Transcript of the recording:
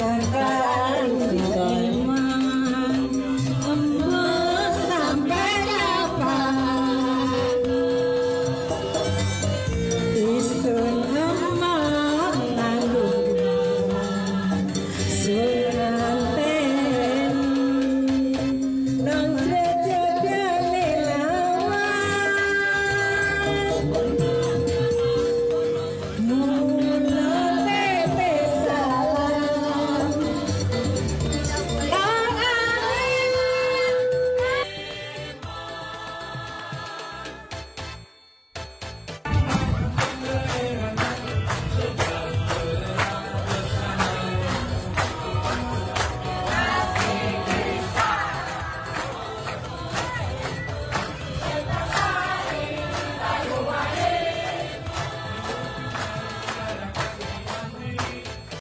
Bye-bye.